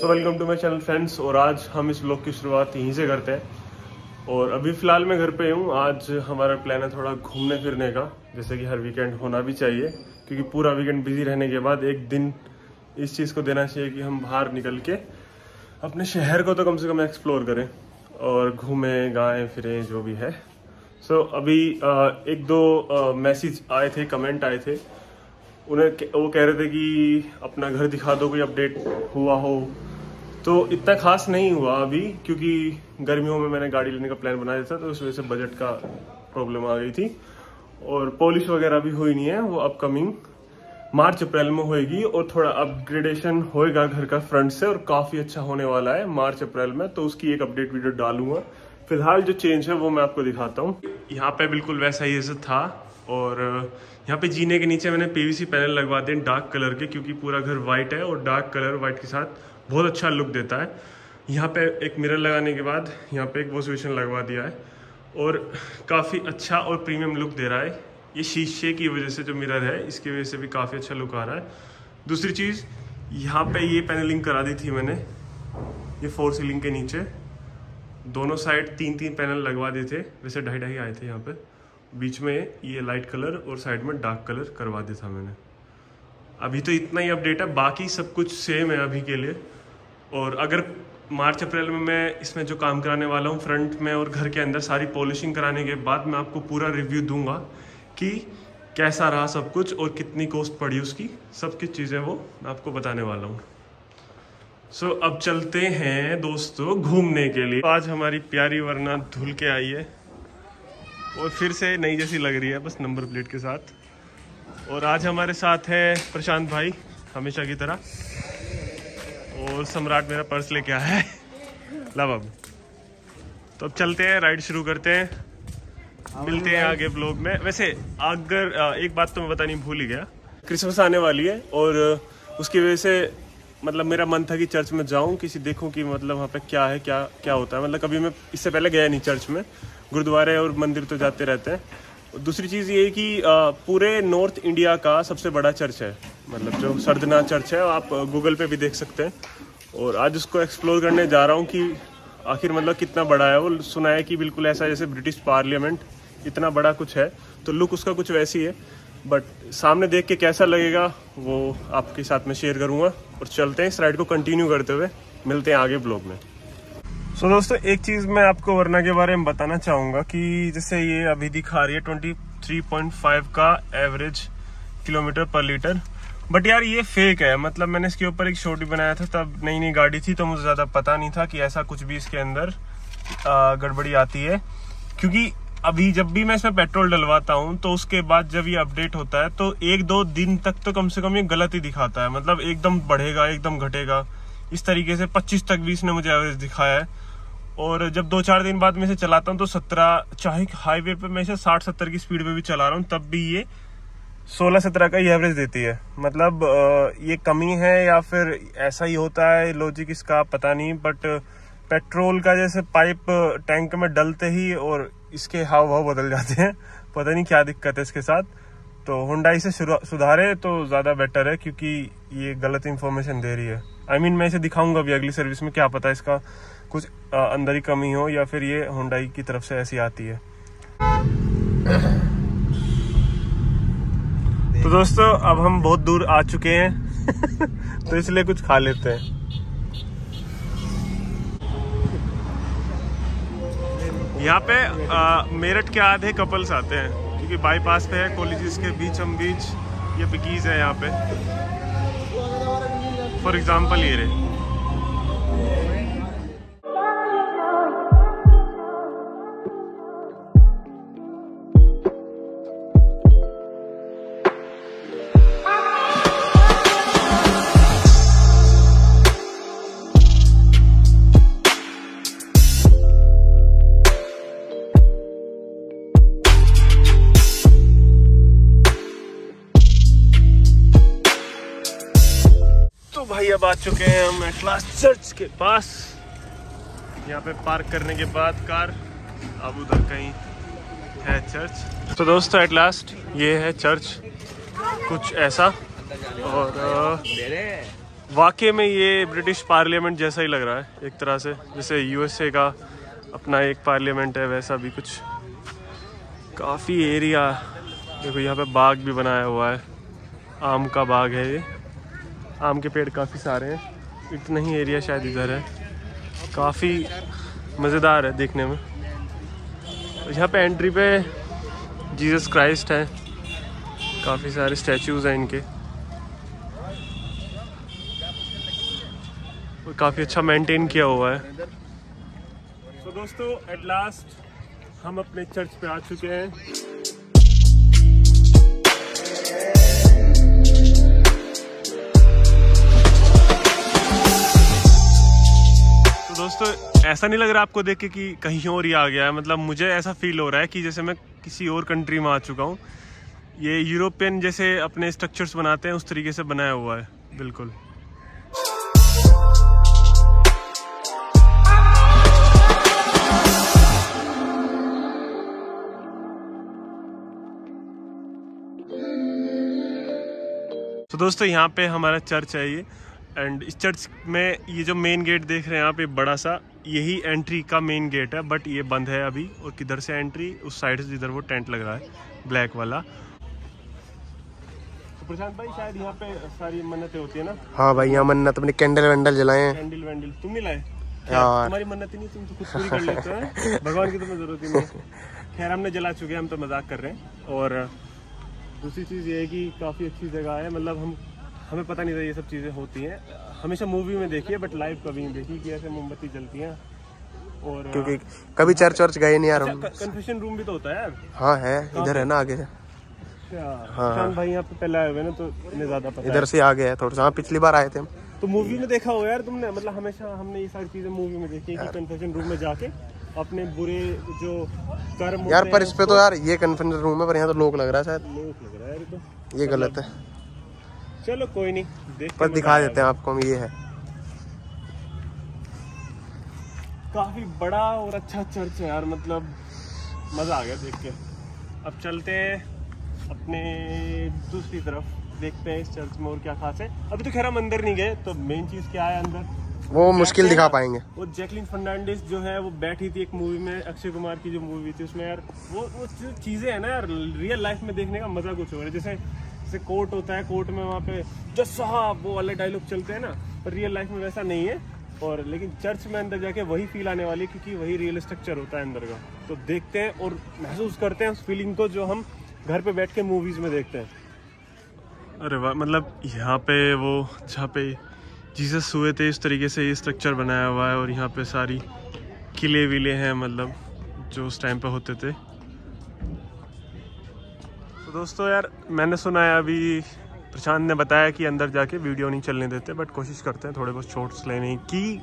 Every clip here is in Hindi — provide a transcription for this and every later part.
So welcome to my channel friends और आज हम इस ब्लॉग की शुरुआत यहीं से करते हैं। और अभी फ़िलहाल मैं घर पे हूँ आज हमारा प्लान है थोड़ा घूमने फिरने का। जैसे कि हर वीकेंड होना भी चाहिए क्योंकि पूरा वीकेंड बिज़ी रहने के बाद एक दिन इस चीज़ को देना चाहिए कि हम बाहर निकल के अपने शहर को तो कम से कम एक्सप्लोर करें और घूमें गाएँ फिरें जो भी है। सो so, अभी एक दो मैसेज आए थे कमेंट आए थे। उन्हें वो कह रहे थे कि अपना घर दिखा दो कोई अपडेट हुआ हो। तो इतना खास नहीं हुआ अभी, क्योंकि गर्मियों में मैंने गाड़ी लेने का प्लान बनाया था तो उस वजह से बजट का प्रॉब्लम आ गई थी। और पॉलिश वगैरह भी हुई नहीं है, वो अपकमिंग मार्च, अप्रैल में होएगी, और थोड़ा अपग्रेडेशन होएगा घर का फ्रंट से, और काफ़ी अच्छा होने वाला है मार्च, अप्रैल में तो उसकी एक अपडेट वीडियो डालूँगा। फ़िलहाल जो चेंज है, वो मैं आपको दिखाता हूँ। यहाँ पे बिल्कुल वैसा ही जैसे था। और यहाँ पे जीने के नीचे मैंने पीवीसी पैनल लगवा दिए डार्क कलर के, क्योंकि पूरा घर वाइट है और डार्क कलर वाइट के साथ बहुत अच्छा लुक देता है। यहाँ पे एक मिरर लगाने के बाद यहाँ पे एक वॉश बेसिन लगवा दिया है और काफ़ी अच्छा और प्रीमियम लुक दे रहा है। ये शीशे की वजह से जो मिरर है, इसकी वजह से भी काफ़ी अच्छा लुक आ रहा है। दूसरी चीज़, यहाँ पे ये पैनलिंग करा दी थी मैंने, ये फोर सीलिंग के नीचे। दोनों साइड तीन तीन पैनल लगवा दिए थे, वैसे ढाई ढाई आए थे यहाँ पे। बीच में ये लाइट कलर और साइड में डार्क कलर करवा दिया था मैंने। अभी तो इतना ही अपडेट है बाकी सब कुछ सेम है अभी के लिए। और अगर मार्च अप्रैल में मैं इसमें जो काम कराने वाला हूँ फ्रंट में और घर के अंदर सारी पॉलिशिंग कराने के बाद मैं आपको पूरा रिव्यू दूँगा कि कैसा रहा सब कुछ और कितनी कॉस्ट पड़ी उसकी। सब कुछ चीज़ें वो मैं आपको बताने वाला हूँ। सो so, अब चलते हैं दोस्तों घूमने के लिए। आज हमारी प्यारी वरना धुल के आई है। और फिर से नई जैसी लग रही है बस नंबर प्लेट के साथ। और आज हमारे साथ है प्रशांत भाई हमेशा की तरह। और सम्राट मेरा पर्स लेके आया है। ला बाबू। तो अब चलते हैं राइड शुरू करते हैं। मिलते हैं आगे ब्लॉग में। वैसे अगर एक बात तो मैं बतानी भूल ही गया। क्रिसमस आने वाली है और उसकी वजह से मतलब मेरा मन था कि चर्च में जाऊँ, किसी देखूँ कि मतलब वहाँ पे क्या है, क्या क्या होता है। मतलब कभी मैं इससे पहले गया नहीं चर्च में। गुरुद्वारे और मंदिर तो जाते रहते हैं। दूसरी चीज़ ये कि पूरे नॉर्थ इंडिया का सबसे बड़ा चर्च है। मतलब जो सरदना चर्च है, आप गूगल पे भी देख सकते हैं। और आज उसको एक्सप्लोर करने जा रहा हूँ कि आखिर मतलब कितना बड़ा है। वो सुना है कि बिल्कुल ऐसा जैसे ब्रिटिश पार्लियामेंट, इतना बड़ा कुछ है। तो लुक उसका कुछ वैसी है। बट सामने देख के कैसा लगेगा वो आपके साथ में शेयर करूँगा। और चलते हैं इस राइड को कंटिन्यू करते हुए। मिलते हैं आगे ब्लॉग में। सो so, दोस्तों एक चीज़ मैं आपको वरना के बारे में बताना चाहूँगा कि जैसे ये अभी दिखा रही है 23.5 का average kilometre per litre. But यार ये फेक है। मतलब मैंने इसके ऊपर एक भी बनाया था तब नई नई गाड़ी थी तो मुझे ज़्यादा पता नहीं था कि ऐसा कुछ भी इसके अंदर गड़बड़ी आती है। क्योंकि अभी जब भी मैं इसमें पेट्रोल डलवाता हूँ तो उसके बाद जब ये अपडेट होता है तो एक दो दिन तक तो कम से कम ये गलत ही दिखाता है। मतलब एकदम बढ़ेगा, एकदम घटेगा। इस तरीके से 25 तक भी इसने मुझे एवरेज दिखाया है। और जब दो चार दिन बाद मैं इसे चलाता हूँ तो सत्रह, चाहे हाईवे पे मैं इसे साठ, सत्तर की स्पीड पे भी चला रहा हूँ, तब भी ये सोलह, सत्रह का ही एवरेज देती है। मतलब ये कमी है या फिर ऐसा ही होता है लॉजिक इसका पता नहीं बट पेट्रोल का जैसे पाइप टैंक में डलते ही और इसके हाव भाव बदल जाते हैं। पता नहीं क्या दिक्कत है इसके साथ। तो हुंडा से सुधारे तो ज़्यादा बेटर है क्योंकि ये गलत इन्फॉर्मेशन दे रही है। आई I मीन mean, मैं इसे दिखाऊँगा अभी अगली सर्विस में क्या पता इसका कुछ अंदर ही कमी हो या फिर ये हुंडाई की तरफ़ से ऐसी आती है। तो दोस्तों अब हम बहुत दूर आ चुके हैं तो इसलिए कुछ खा लेते हैं। यहाँ पे मेरठ के आधे कपल्स आते हैं, क्योंकि बाईपास पे है कॉलेज के बीच हम बीच, ये बिकीज है यहाँ पे। फॉर एग्ज़ाम्पल ये रहे। आ चुके हैं हम एट लास्ट चर्च के पास। यहाँ पे पार्क करने के बाद कार अब उधर कहीं है चर्च तो दोस्तों एट लास्ट ये है चर्च कुछ ऐसा। और वाकई में ये ब्रिटिश पार्लियामेंट जैसा ही लग रहा है, एक तरह से। जैसे यूएसए का अपना एक पार्लियामेंट है, वैसा भी कुछ। काफ़ी एरिया देखो, यहाँ पे बाग भी बनाया हुआ है। आम का बाग है ये। आम के पेड़ काफ़ी सारे हैं। इतना ही एरिया शायद इधर है। काफ़ी मज़ेदार है देखने में। यहाँ पे एंट्री पे जीसस क्राइस्ट है। काफ़ी सारे स्टैचूज़ हैं इनके। और काफ़ी अच्छा मेंटेन किया हुआ है। तो दोस्तों एट लास्ट हम अपने चर्च पे आ चुके हैं। दोस्तों, ऐसा नहीं लग रहा आपको देख के कि कहीं और ही आ गया है? मतलब मुझे ऐसा फील हो रहा है कि जैसे मैं किसी और कंट्री में आ चुका हूँ। ये यूरोपियन जैसे अपने स्ट्रक्चर्स बनाते हैं, उस तरीके से बनाया हुआ है, बिल्कुल। तो दोस्तों, यहाँ पे हमारा चर्च है ये। एंड इस चर्च में ये जो मेन गेट देख रहे हैं आप ये बड़ा सा यही एंट्री का मेन गेट है बट ये बंद है अभी और किधर से एंट्री उस साइड से जिधर वो टेंट लग रहा है ब्लैक वाला। तो प्रशांत भाई शायद यहाँ पे सारी मन्नतें होती है ना? हाँ भाई यहाँ मन्नत अपने कैंडल वैंडल जलाए। हैं कैंडल वैंडल तुम नहीं लाए। तुम्हारी मन्नत नहीं तुम तो खुद पूरी कर लेते हैं भगवान की तुम्हें ज़रूरत ही नहीं खैर हमने जला चुके हैं हम तो मज़ाक कर रहे हैं। और दूसरी चीज़ ये है कि काफ़ी अच्छी जगह है मतलब हम हमें पता नहीं था ये सब चीज़ें होती हैं। हमेशा मूवी में देखी है बट लाइव कभी नहीं देखी कि ऐसे मोमबत्ती जलती हैं। और क्योंकि कभी चर्च वर्च गए नहीं यार हम। कन्फेशन रूम भी तो होता है हाँ है। इधर है ना आगे। अच्छा प्रशांत भाई यहाँ पे पहले आए हुए ना तो इन्हें ज़्यादा पता इधर से आगे है थोड़ा सा। हाँ पिछली बार आए थे हम। तो मूवी में देखा हो यार तुमने? मतलब हमेशा हमने ये सारी चीज़ें मूवी में देखी है कि कन्फेशन रूम में जाके अपने बुरे जो कर्म यार पर इस पे तो यार ये कन्फेशन रूम है पर यहाँ तो लोग लग रहा है शायद। लोग लग रहा है तो। ये गलत है। चलो कोई नहीं देख पर दिखा देते हैं आपको हम ये है। काफ़ी बड़ा और अच्छा चर्च है यार मतलब मज़ा आ गया देख के। अब चलते हैं अपने दूसरी तरफ़ देखते हैं इस चर्च में और क्या खास है। अभी तो खैर हम अंदर नहीं गए तो मेन चीज़ क्या है अंदर? वो मुश्किल दिखा पाएँगे। वो जैकलिन फर्नांडिस जो है वो बैठी थी एक मूवी में अक्षय कुमार की जो मूवी थी उसमें यार वो वो चीज़ें है ना यार रियल लाइफ में देखने का मज़ा कुछ हो रहा है। जैसे जैसे कोर्ट होता है, कोर्ट में वहाँ पे जज साहब, वो वाले डायलॉग चलते हैं ना, पर रियल लाइफ में वैसा नहीं है। और लेकिन चर्च में अंदर जाके वही फील आने वाली है, क्योंकि वही रियल स्ट्रक्चर होता है अंदर का। तो देखते हैं और महसूस करते हैं उस फीलिंग को जो हम घर पे बैठ के मूवीज़ में देखते हैं। अरे वाह मतलब यहाँ पे वो, जहाँ पे जीसस हुए थे, इस तरीके से ये स्ट्रक्चर बनाया हुआ है और यहाँ पे सारी किले विले हैं मतलब जो उस टाइम पे होते थे। तो दोस्तों यार, मैंने सुना है अभी प्रशांत ने बताया कि अंदर जाके वीडियो नहीं चलने देते बट कोशिश करते हैं थोड़े बहुत शॉर्ट्स लेने की,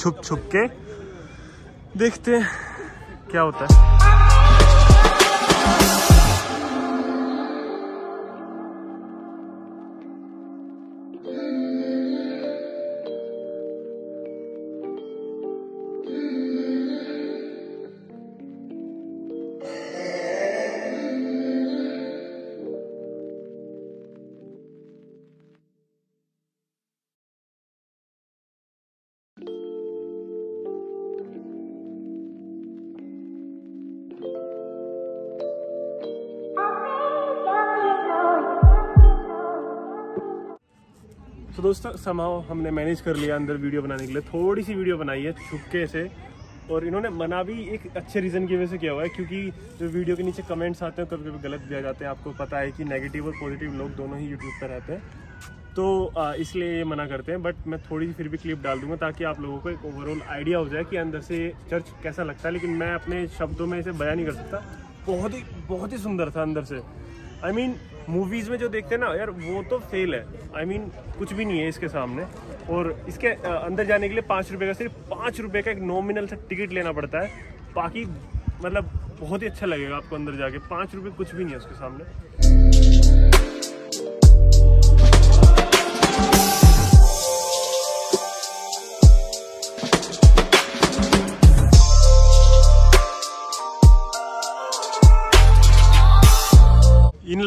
छुप छुप के। देखते हैं क्या होता है। तो दोस्तों समाओ हमने मैनेज कर लिया अंदर वीडियो बनाने के लिए। थोड़ी सी वीडियो बनाई है, छुपके से। और इन्होंने मना भी एक अच्छे रीज़न की वजह से किया हुआ है, क्योंकि जो वीडियो के नीचे कमेंट्स आते हैं कभी कभी गलत दिया जाते हैं। आपको पता है कि नेगेटिव और पॉजिटिव लोग दोनों ही यूट्यूब पर रहते हैं। तो इसलिए ये मना करते हैं बट मैं थोड़ी सी फिर भी क्लिप डाल दूँगा, ताकि आप लोगों को एक ओवरऑल आइडिया हो जाए कि अंदर से चर्च कैसा लगता है। लेकिन मैं अपने शब्दों में इसे बयान नहीं कर सकता। बहुत ही बहुत ही सुंदर था अंदर से। आई मीन मूवीज़ में जो देखते हैं ना यार वो तो फेल है। आई I मीन mean, कुछ भी नहीं है इसके सामने। और इसके अंदर जाने के लिए पाँच रुपये का सिर्फ़ पाँच रुपये का एक नॉमिनल सा टिकट लेना पड़ता है। बाकी मतलब बहुत ही अच्छा लगेगा आपको अंदर जाके। पाँच रुपये कुछ भी नहीं है उसके सामने।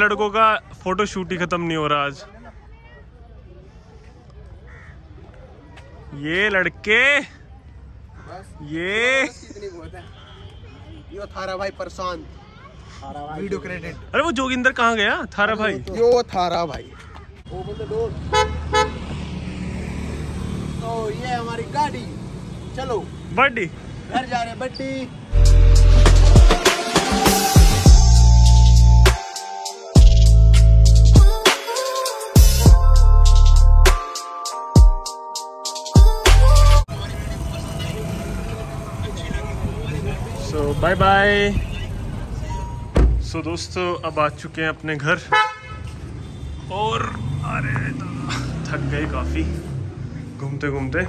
लड़कों का फ़ोटो शूट ही खत्म नहीं हो रहा आज। ये लड़के ये। है। यो थारा भाई प्रशांत। वीडियो क्रेडिट अरे वो जोगिंदर कहाँ गया? थारा भाई। यो थारा भाई। तो ये हमारी गाड़ी। चलो। बड्डी। घर जा रहे बट्टी बाय बाय सो दोस्तों, अब आ चुके हैं अपने घर। और अरे, थक गए काफ़ी घूमते घूमते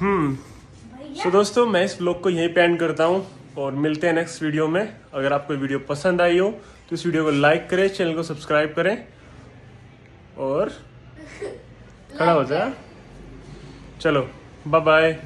हम्म। सो दोस्तों, मैं इस ब्लॉग को यहीं पे एंड करता हूँ और मिलते हैं नेक्स्ट वीडियो में। अगर आपको वीडियो पसंद आई हो तो इस वीडियो को लाइक करें चैनल को सब्सक्राइब करें। और खड़ा हो जाए चलो बाय बाय